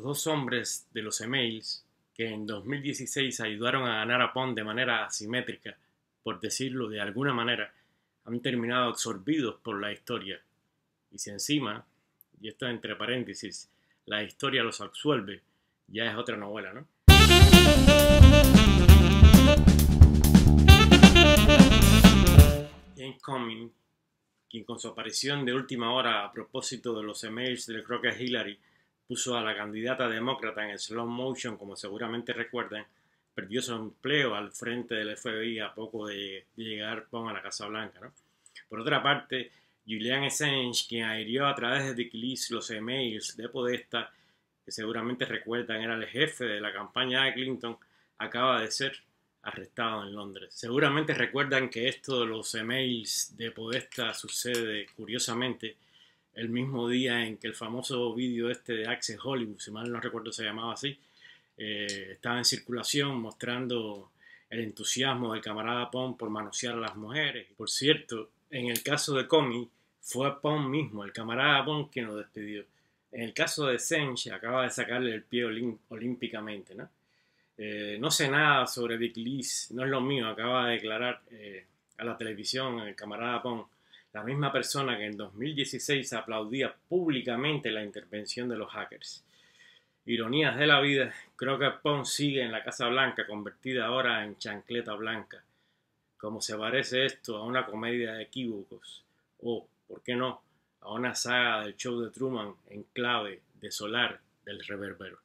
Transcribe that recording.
dos hombres de los emails que en 2016 ayudaron a ganar a Pond de manera asimétrica, por decirlo de alguna manera, han terminado absorbidos por la historia. Y si encima, y esto entre paréntesis, la historia los absuelve, ya es otra novela, ¿no? James Coming, quien con su aparición de última hora a propósito de los emails del Crocker Hillary puso a la candidata demócrata en slow motion, como seguramente recuerdan, perdió su empleo al frente del FBI a poco de llegar a la Casa Blanca. ¿no? Por otra parte, Julian Assange, quien adhirió a través de Wikileaks los emails de Podesta, que seguramente recuerdan era el jefe de la campaña de Clinton, acaba de ser arrestado en Londres. Seguramente recuerdan que esto de los emails de Podesta sucede curiosamente el mismo día en que el famoso vídeo este de Access Hollywood, si mal no recuerdo se llamaba así, eh, estaba en circulación mostrando el entusiasmo del camarada Pong por manosear a las mujeres. Por cierto, en el caso de Comey, fue Pong mismo, el camarada Pong, quien lo despidió. En el caso de Sench, acaba de sacarle el pie olímpicamente, ¿no? Eh, no sé nada sobre Vic no es lo mío, acaba de declarar eh, a la televisión el camarada Pong la misma persona que en 2016 aplaudía públicamente la intervención de los hackers. Ironías de la vida, creo que Pong sigue en la Casa Blanca, convertida ahora en chancleta blanca. Como se parece esto a una comedia de equívocos, o, ¿por qué no?, a una saga del show de Truman en clave de solar del reverbero.